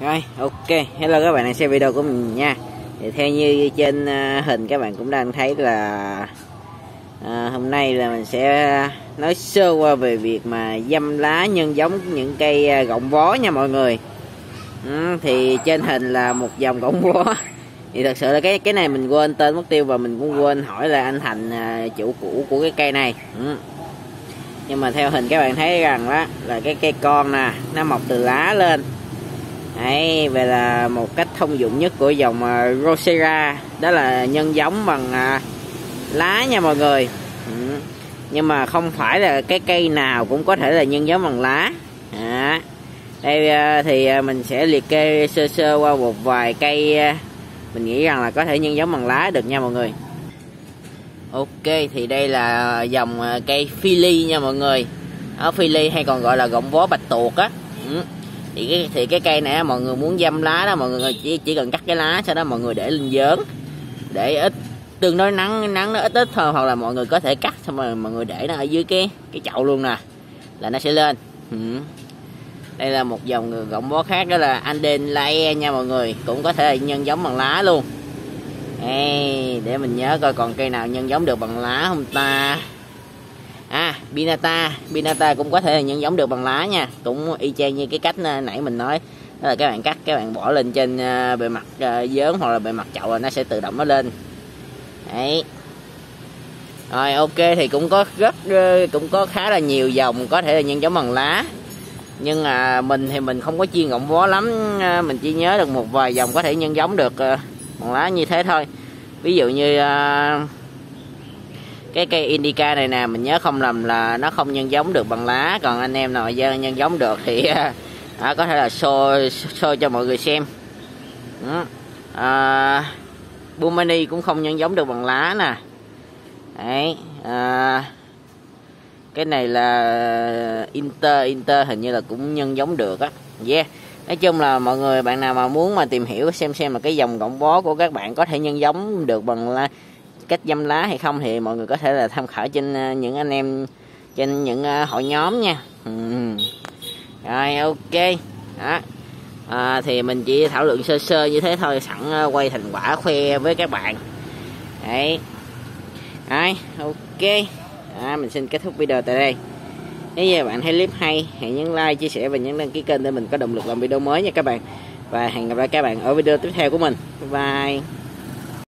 Rồi, ok. Hello các bạn đang xem video của mình nha. Thì theo như trên à, hình các bạn cũng đang thấy là à, hôm nay là mình sẽ nói sơ qua về việc mà dâm lá nhân giống những cây à, gọng vó nha mọi người. Ừ, thì trên hình là một dòng gọng vó. Thì thật sự là cái cái này mình quên tên mất tiêu và mình cũng quên hỏi là anh Thành à, chủ cũ của cái cây này. Ừ. Nhưng mà theo hình các bạn thấy rằng đó là cái cây con nè, nó mọc từ lá lên Đấy, vậy là một cách thông dụng nhất của dòng ờ, Rosera. Đó là nhân giống bằng à, lá nha mọi người. Ừ. nhưng mà không phải là cái cây nào cũng có thể là nhân giống bằng lá. À. đây ờ, thì ờ, mình sẽ liệt kê sơ sơ qua một vài cây mình nghĩ rằng là có thể nhân giống bằng lá được nha mọi người. Ok thì đây là dòng cây cây Philly nha mọi người. Ở Philly hay còn gọi là gọng vó bạch tuộc á. Ừ thì cái thì cái cây này mọi người muốn dâm lá đó mọi người chỉ chỉ cần cắt cái lá sau đó mọi người để lên dớn để ít tương đối nắng nắng nó ít ít thôi hoặc là mọi người có thể cắt xong rồi mọi người để nó ở dưới cái cái chậu luôn nè là nó sẽ lên. Ừ. đây là một dòng gọng bó khác đó là anden lae nha mọi người cũng có thể là nhân giống bằng lá luôn. Ê, để mình nhớ coi còn cây nào nhân giống được bằng lá không ta? Binata. Binata cũng có thể là nhân giống được bằng lá nha. Cũng y chang như cái cách à, nãy mình nói. Đó là các bạn cắt, các bạn bỏ lên trên à, bề mặt à, dớn hoặc là bề mặt chậu là nó sẽ tự động nó lên. Đấy. Rồi, ok, thì cũng có rất ờ, cũng có khá là nhiều dòng có thể là nhân giống bằng lá. Nhưng mà mình thì mình không có chuyên rộng vó lắm mình chỉ nhớ được một vài dòng có thể nhân giống được ờ, bằng lá như thế thôi. Ví dụ như cái cây indica này nè mình nhớ không lầm là nó không nhân giống được bằng lá. Còn anh em nào dân nhân giống được thì à, có thể là show show cho mọi người xem. Đó. À, Bumani cũng không nhân giống được bằng lá nè. Đấy à, cái này là Inter Inter hình như là cũng nhân giống được á. Yeah. Nói chung là mọi người bạn nào mà muốn mà tìm hiểu xem xem là cái dòng gọng bó của các bạn có thể nhân giống được bằng lá cách dâm lá hay không thì mọi người có thể là tham khảo trên ờ, những anh em trên những ờ, hội nhóm nha. Ừ. rồi ok. Đó. À, thì mình chỉ thảo luận sơ sơ như thế thôi sẵn quay thành quả khoe với các bạn. Đấy. Rồi ok. À, mình xin kết thúc video tại đây. Nếu như bạn thấy clip hay hãy nhấn like chia sẻ và nhấn đăng ký kênh để mình có động lực làm video mới nha các bạn. Và hẹn gặp lại các bạn ở video tiếp theo của mình. Bye bye.